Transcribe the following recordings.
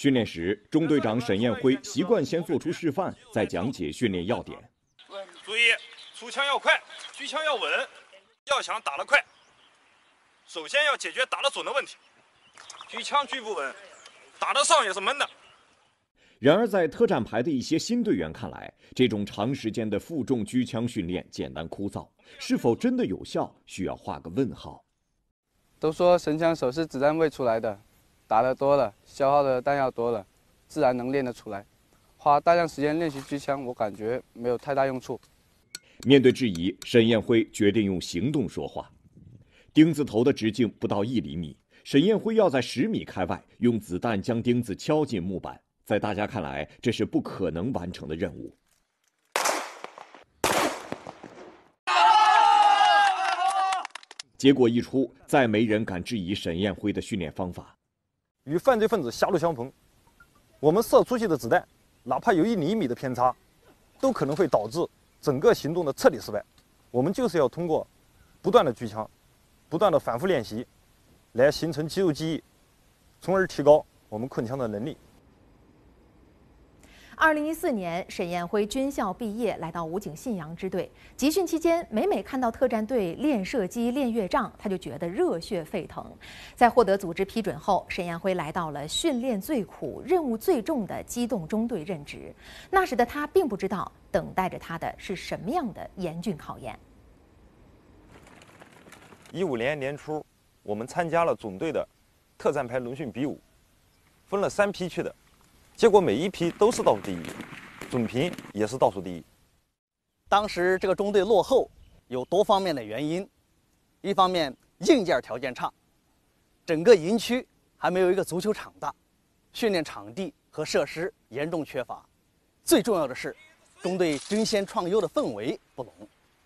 训练时，中队长沈彦辉习惯先做出示范，再讲解训练要点。注意，出枪要快，举枪要稳。要想打得快，首先要解决打得准的问题。举枪举不稳，打得上也是闷的。然而，在特战排的一些新队员看来，这种长时间的负重狙枪训练简单枯燥，是否真的有效，需要画个问号。都说神枪手是子弹喂出来的，打得多了，消耗的弹药多了，自然能练得出来。花大量时间练习机枪，我感觉没有太大用处。面对质疑，沈彦辉决定用行动说话。钉子头的直径不到一厘米，沈彦辉要在十米开外用子弹将钉子敲进木板。在大家看来，这是不可能完成的任务。结果一出，再没人敢质疑沈彦辉的训练方法。与犯罪分子狭路相逢，我们射出去的子弹，哪怕有一厘米的偏差，都可能会导致整个行动的彻底失败。我们就是要通过不断的举枪，不断的反复练习，来形成肌肉记忆，从而提高我们控枪的能力。二零一四年，沈彦辉军校毕业，来到武警信阳支队集训期间，每每看到特战队练射击、练越障，他就觉得热血沸腾。在获得组织批准后，沈彦辉来到了训练最苦、任务最重的机动中队任职。那时的他并不知道，等待着他的是什么样的严峻考验。一五年年初，我们参加了总队的特战排轮训比武，分了三批去的。结果每一批都是倒数第一，总评也是倒数第一。当时这个中队落后有多方面的原因，一方面硬件条件差，整个营区还没有一个足球场大，训练场地和设施严重缺乏。最重要的是，中队争先创优的氛围不浓，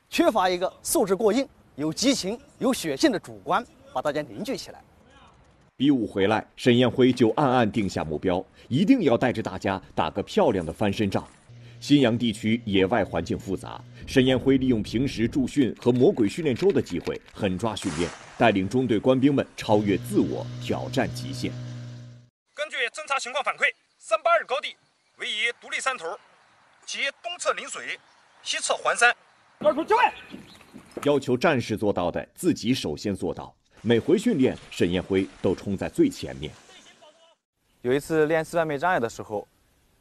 缺乏一个素质过硬、有激情、有血性的主官把大家凝聚起来。比武回来，沈彦辉就暗暗定下目标，一定要带着大家打个漂亮的翻身仗。新阳地区野外环境复杂，沈彦辉利用平时驻训和魔鬼训练周的机会，狠抓训练，带领中队官兵们超越自我，挑战极限。根据侦察情况反馈，三八二高地为一独立山头，其东侧临水，西侧环山。二处就位。要求战士做到的，自己首先做到。每回训练，沈彦辉都冲在最前面。有一次练四万米障碍的时候，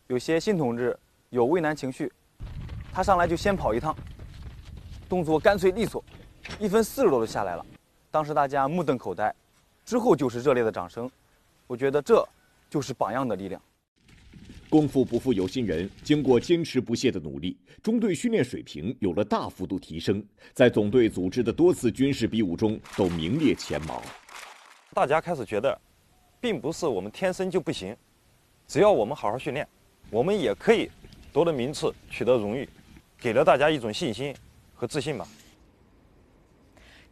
有些新同志有畏难情绪，他上来就先跑一趟，动作干脆利索，一分四十多就下来了。当时大家目瞪口呆，之后就是热烈的掌声。我觉得这就是榜样的力量。功夫不负有心人，经过坚持不懈的努力，中队训练水平有了大幅度提升，在总队组织的多次军事比武中都名列前茅。大家开始觉得，并不是我们天生就不行，只要我们好好训练，我们也可以夺得名次、取得荣誉，给了大家一种信心和自信吧。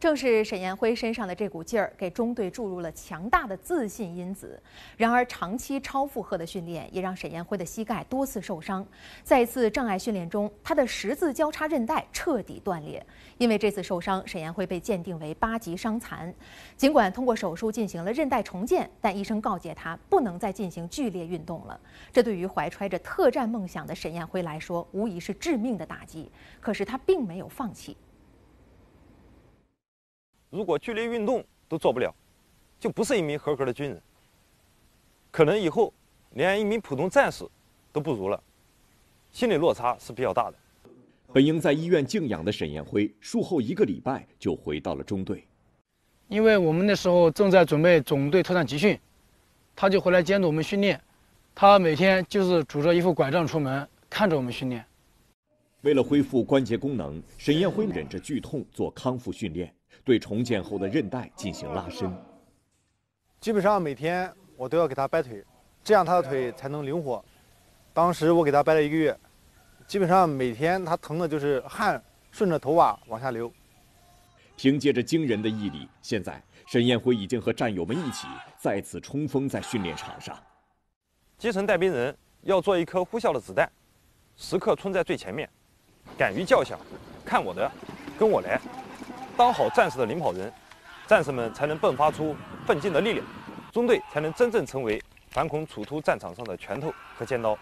正是沈彦辉身上的这股劲儿，给中队注入了强大的自信因子。然而，长期超负荷的训练也让沈彦辉的膝盖多次受伤。在一次障碍训练中，他的十字交叉韧带彻底断裂。因为这次受伤，沈彦辉被鉴定为八级伤残。尽管通过手术进行了韧带重建，但医生告诫他不能再进行剧烈运动了。这对于怀揣着特战梦想的沈彦辉来说，无疑是致命的打击。可是他并没有放弃。如果剧烈运动都做不了，就不是一名合格的军人。可能以后连一名普通战士都不如了，心理落差是比较大的。本应在医院静养的沈彦辉，术后一个礼拜就回到了中队。因为我们那时候正在准备总队特战集训，他就回来监督我们训练。他每天就是拄着一副拐杖出门，看着我们训练。为了恢复关节功能，沈彦辉忍着剧痛做康复训练。对重建后的韧带进行拉伸，基本上每天我都要给他掰腿，这样他的腿才能灵活。当时我给他掰了一个月，基本上每天他疼的就是汗顺着头发往下流。凭借着惊人的毅力，现在沈彦辉已经和战友们一起再次冲锋在训练场上。基层带兵人要做一颗呼啸的子弹，时刻冲在最前面，敢于叫响，看我的，跟我来。当好战士的领跑人，战士们才能迸发出奋进的力量，中队才能真正成为反恐处突战场上的拳头和尖刀。